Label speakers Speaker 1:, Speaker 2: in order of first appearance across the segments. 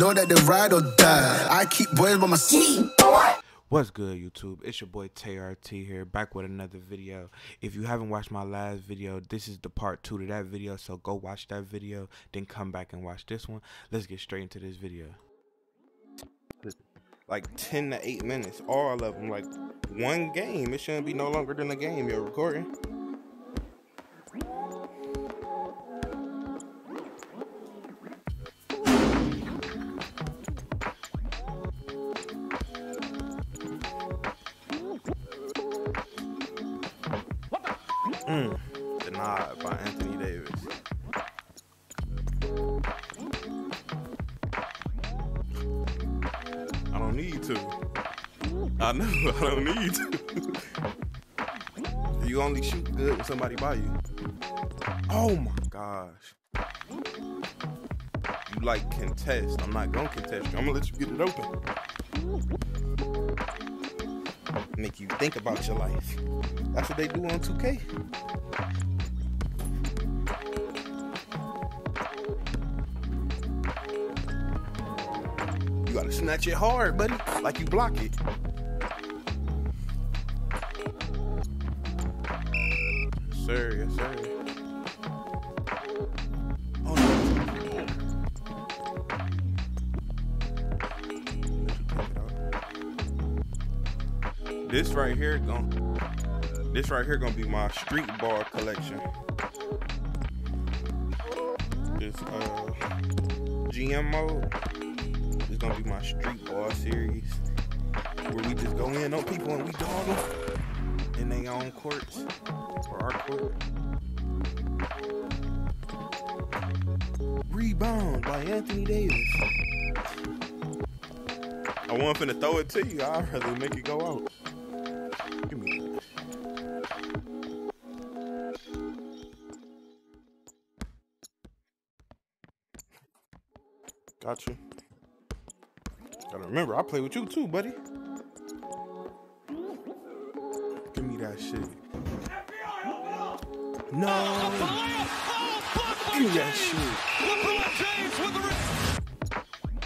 Speaker 1: Know that they ride or die. I keep boys by my seat.
Speaker 2: What's good, YouTube? It's your boy TRT here, back with another video. If you haven't watched my last video, this is the part two to that video, so go watch that video, then come back and watch this one. Let's get straight into this video. Like 10 to 8 minutes, all of them, like one game. It shouldn't be no longer than a game you're recording. Mm. Denied by Anthony Davis. I don't need to. I know, I don't need to. you only shoot good when somebody by you. Oh my gosh. You like contest. I'm not gonna contest you. I'm gonna let you get it open. Make you think about your life. That's what they do on 2K. You gotta snatch it hard, buddy, like you block it. Yes, sir, yes, sir. This right here gon' this right here gonna be my street ball collection. This uh GM mode is gonna be my street ball series where we just go in on people and we dog them in their own courts or our court. Rebound by Anthony Davis. I wasn't finna throw it to you. I'd rather make it go out. Got you. Gotta remember, I play with you too, buddy. Give me that shit. No. Give me that shit.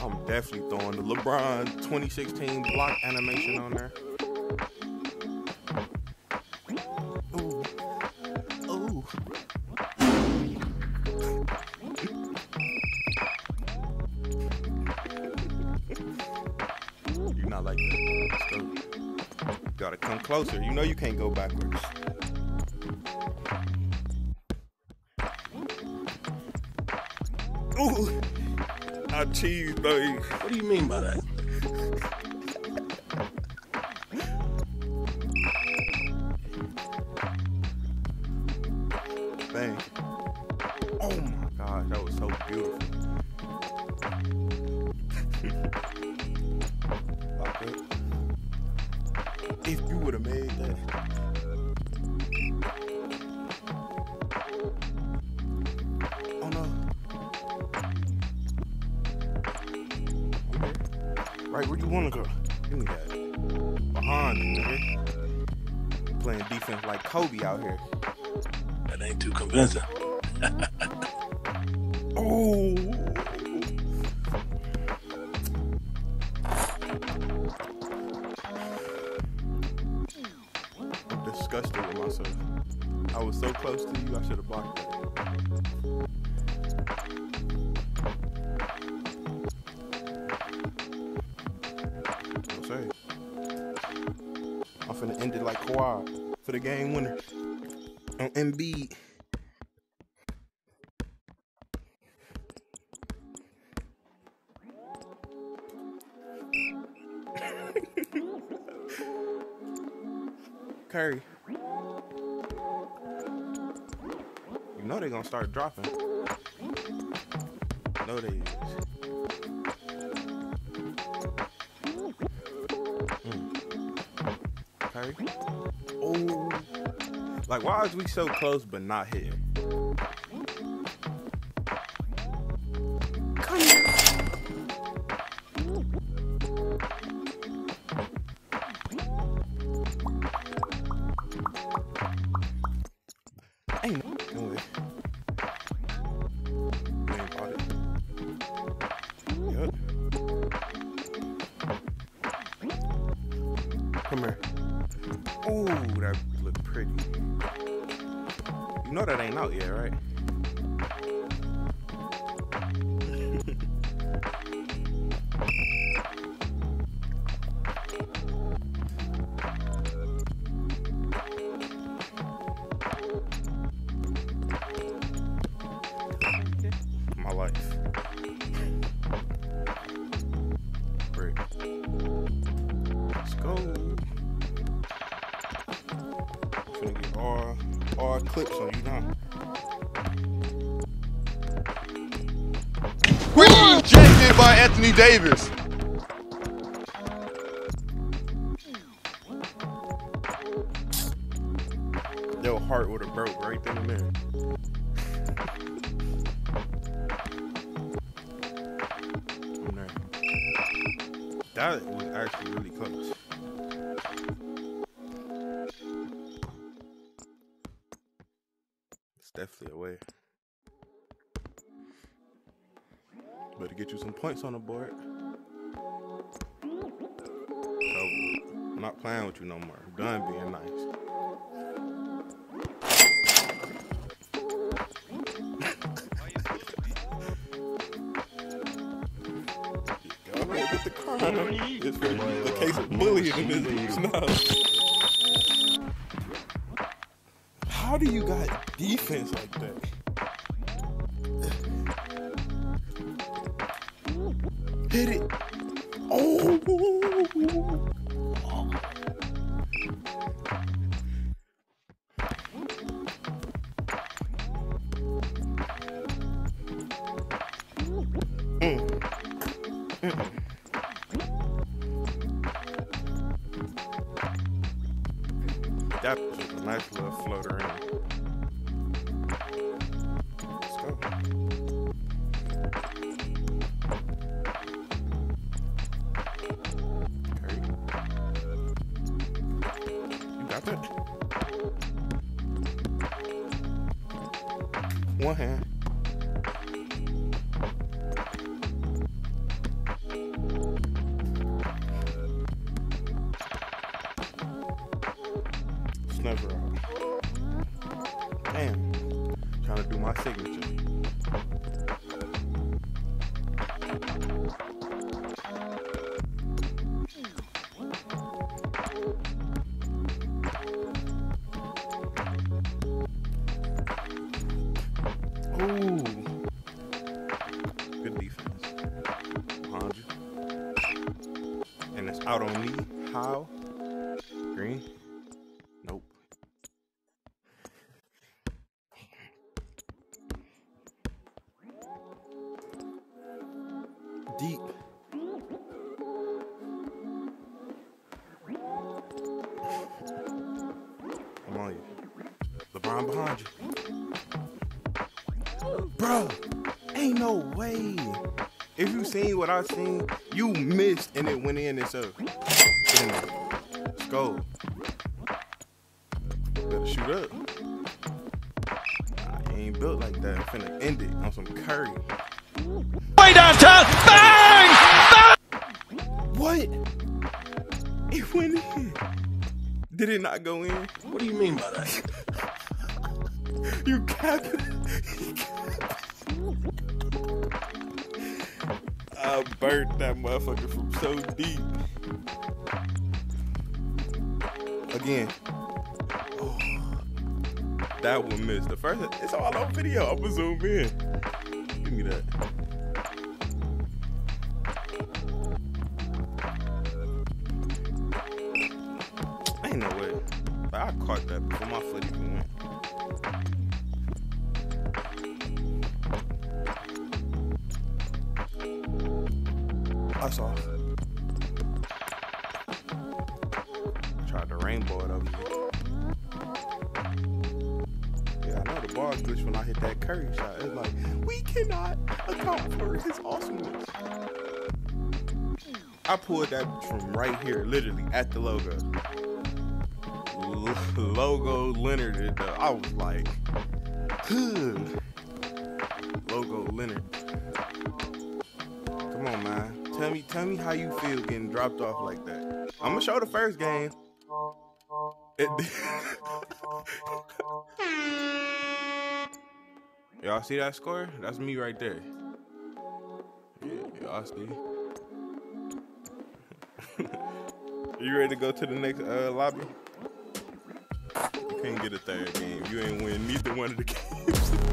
Speaker 2: I'm definitely throwing the LeBron 2016 block animation on there. Closer. You know you can't go backwards. Ooh. I cheese, baby.
Speaker 3: What do you mean by that?
Speaker 2: If you would have made that. Oh no. Right where you wanna go. Give me that. Behind you, nigga. Playing defense like Kobe out here.
Speaker 3: That ain't too convincing.
Speaker 2: Oh. To that. I'm. I'm finna end it like Kawhi for the game winner on Embiid. Curry. You know they gonna start dropping. No, they is. Mm. Curry. Oh. Like, why is we so close but not hitting? Know that ain't out yet, right? My life. Brick. Let's go. Finna get all all clips on you now.
Speaker 4: Rejected by Anthony Davis.
Speaker 2: Your heart would have broke right then and there. That was actually really close. Points on the board. I'm not playing with you no more. I'm done being nice. Go ahead, get the. It's for the case of bullying in this now. How do you got defense like that? Nice little floater in. Let's go. Curry. You got that? One hand. Never out. Damn. Trying to do my signature. Ooh. Good defense. Behind. And it's out on me. How? LeBron behind you. Bro, ain't no way. If you seen what I seen, you missed and it went in itself. Get in there. Let's go. Better shoot up. Nah, he ain't built like that. I'm finna end it on some curry.
Speaker 4: Way downtown. Bang!
Speaker 2: What? It went in. Did it not go in?
Speaker 3: What do you mean by that?
Speaker 2: You capping? I burnt that motherfucker from so deep. Again. That one missed. The first, it's all on video. I'm gonna zoom in. Give me that. Ain't no way. But I caught that before my foot even went. I saw. Tried to rainbow it you. Yeah, I know the ball glitched when I hit that Curry shot. It's like, we cannot account for his awesomeness. I pulled that from right here, literally at the logo. Logo Lillard. the- I was like. Logo Lillard. Come on, man. Tell me, tell me how you feel getting dropped off like that. I'm gonna show the first game. Y'all see that score? That's me right there. Yeah, y'all see. you ready to go to the next uh, lobby? Can't get a third game. You ain't win neither one of the games.